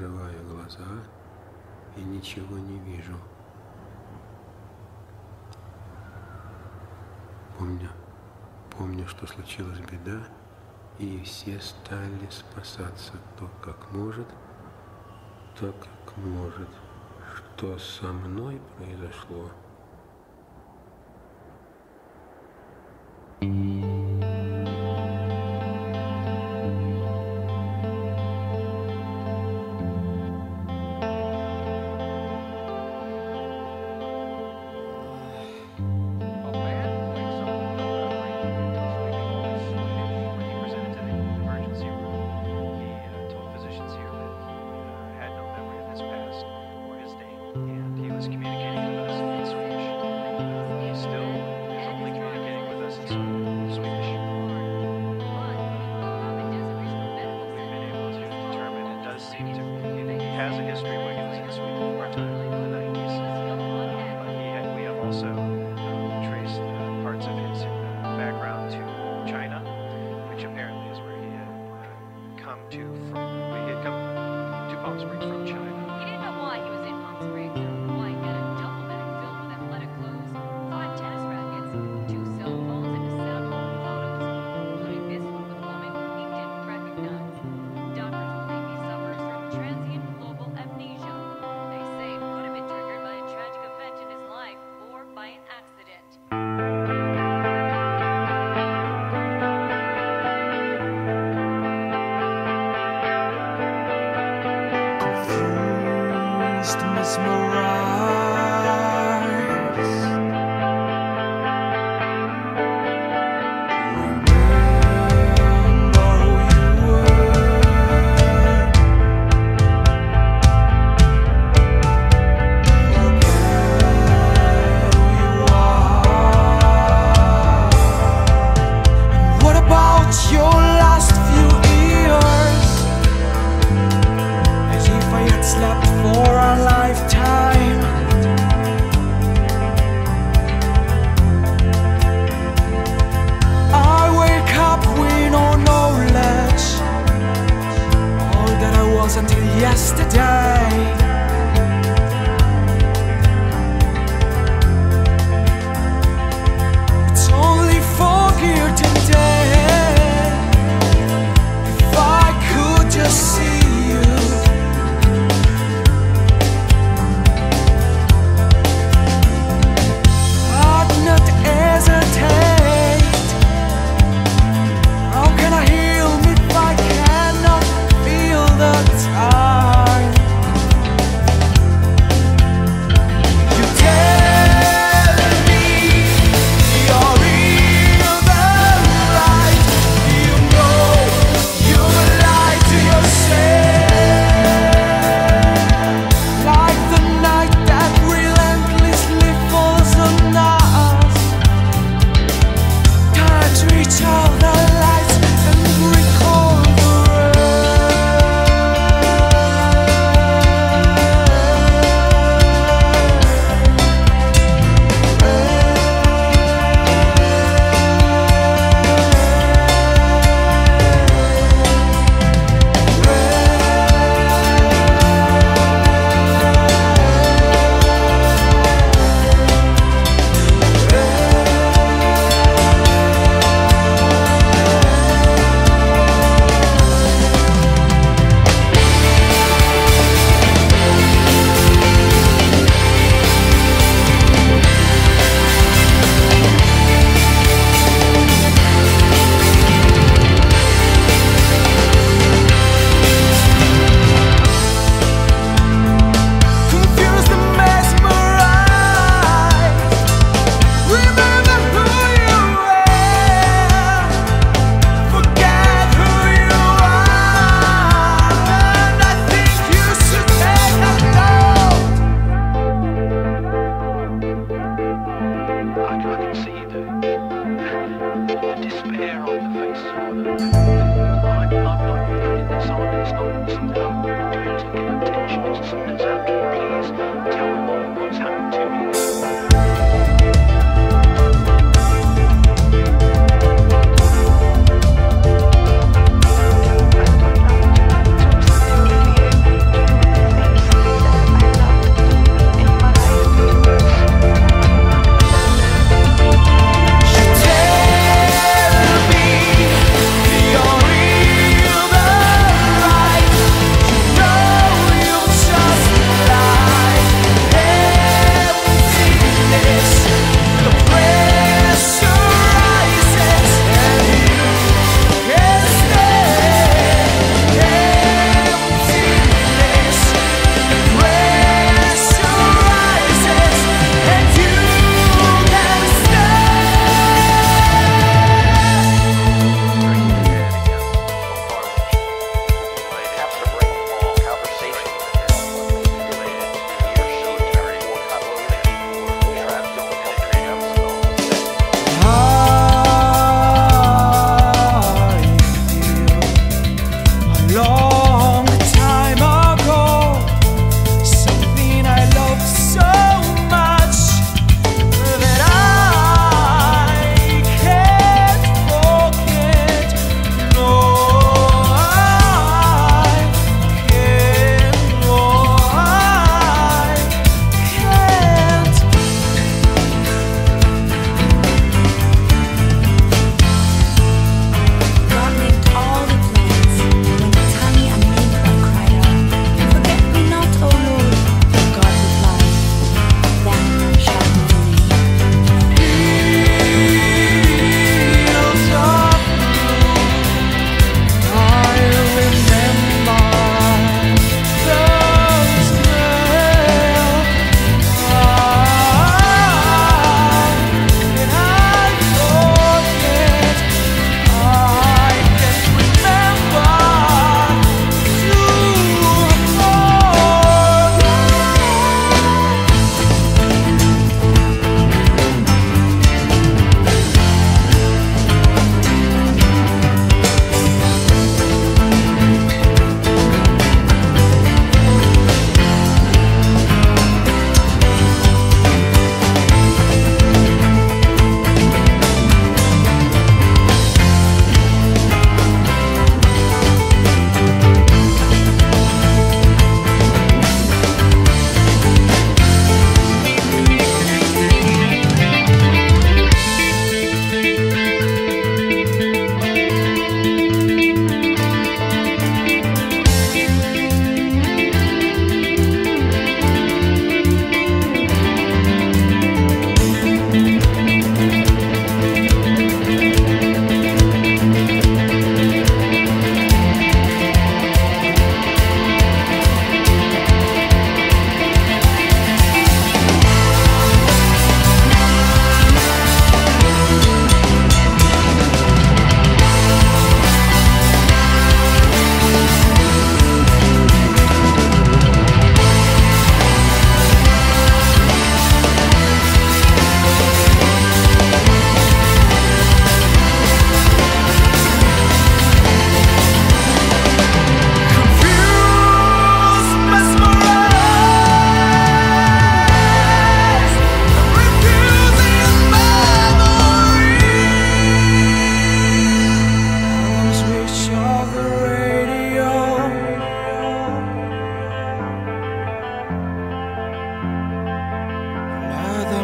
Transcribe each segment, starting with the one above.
закрываю глаза и ничего не вижу. Помню, помню, что случилась беда, и все стали спасаться кто как может, то как может. Что со мной произошло? history mesmerized.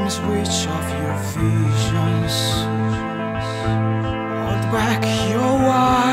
Which of your visions. Hold back your wild.